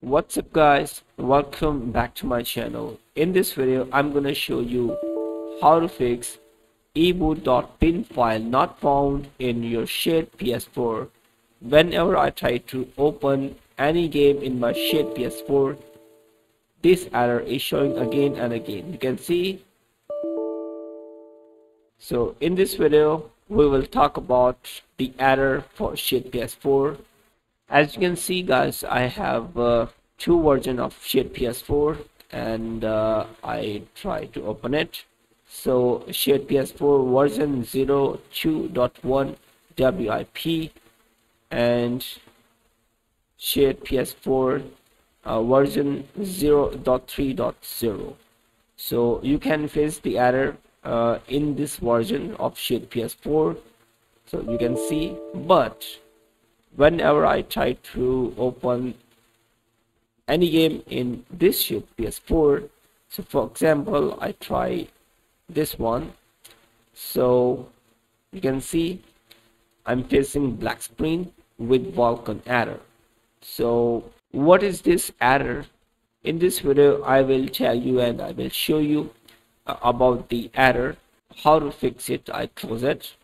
what's up guys? Welcome back to my channel. In this video i'm gonna show you how to fix eboot.bin file not found in your shadPS4 whenever i try to open any game in my shared ps4 this error is showing again and again. You can see? So in this video we will talk about the error for shadPS4 as you can see guys I have uh, two version of shadPS4 and uh, I try to open it. So shadPS4 version 02.1 WIP and shadPS4 uh, version 0.3.0 so you can face the error uh, in this version of shared PS4 so you can see but whenever I try to open any game in this ship PS4 so for example I try this one. So you can see I'm facing black screen with Vulkan error so what is this error in this video I will tell you and I will show you uh, about the error how to fix it I close it.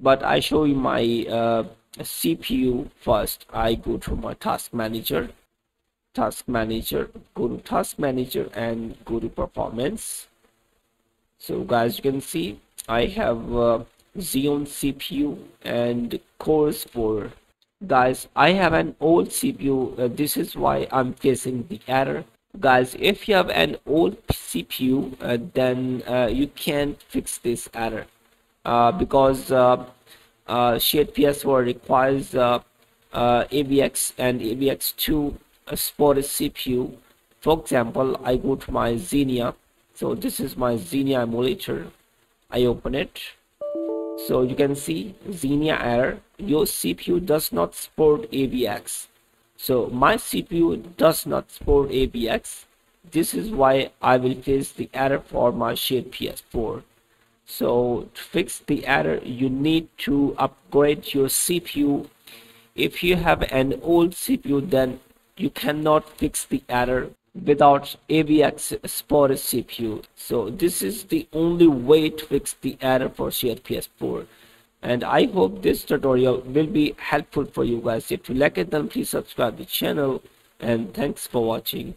But I show you my uh, CPU first I go to my task manager. Task manager go to task manager and go to performance. So guys you can see I have uh, Xeon CPU and cores for guys I have an old CPU uh, this is why I'm facing the error. Guys if you have an old CPU uh, then uh, you can't fix this error. Uh, because uh, shadPS4 requires uh, uh, AVX and AVX2 supported CPU. For example, I go to my Xenia. So this is my Xenia emulator. I open it. So you can see Xenia error. Your CPU does not support AVX. So my CPU does not support AVX. This is why I will face the error for my shadPS4 so to fix the error you need to upgrade your CPU if you have an old CPU then you cannot fix the error without AVX supported CPU so this is the only way to fix the error for shadPS4 and I hope this tutorial will be helpful for you guys. If you like it then please subscribe the channel. And thanks for watching